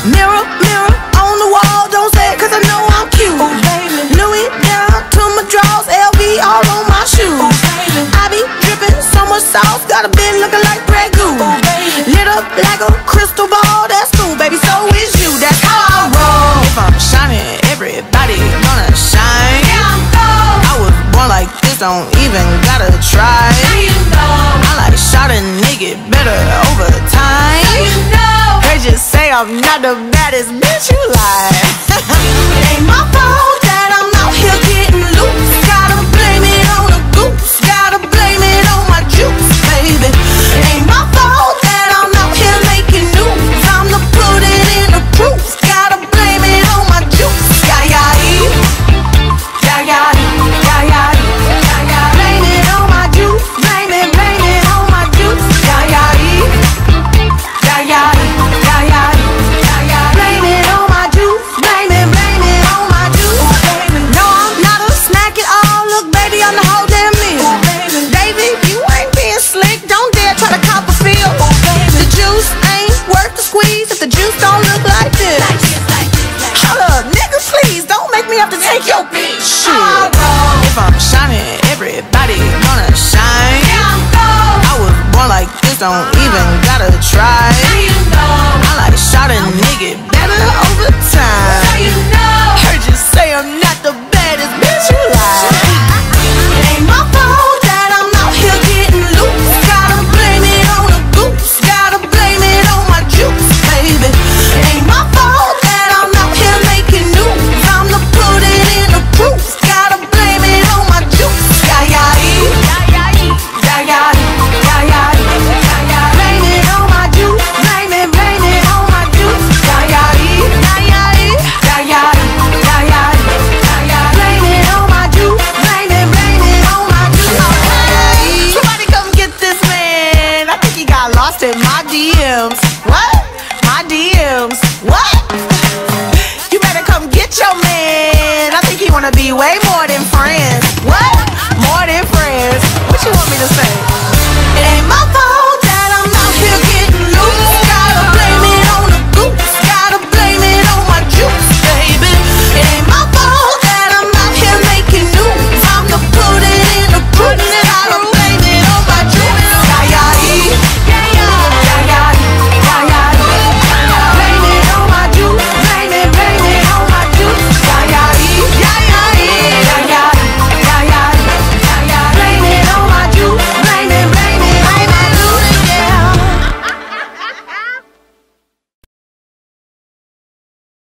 Mirror, mirror on the wall, don't say cause I know I'm cute. Down to my drawers, LV all on my shoes. Oh, baby. I be dripping so much sauce, got looking like oh, baby. Lit up like a crystal ball, that's cool, baby, so is you, that's how I roll. If I'm shining, everybody gonna shine. I'm gold. I was born like this, don't I'm not the baddest bitch you like. Ain't my fault if the juice don't look like this. Hold up, nigga, please don't make me have to take your bitch. Shit. If I'm shining, everybody gonna shine. I was born like this, don't even gotta try. I like shot a nigga better over time. You know. Heard you say I'm not the baddest lost in my DMs. What? My DMs. What? You better come get your man. I think he wanna be way more than friends. What? More than friends. What you want me to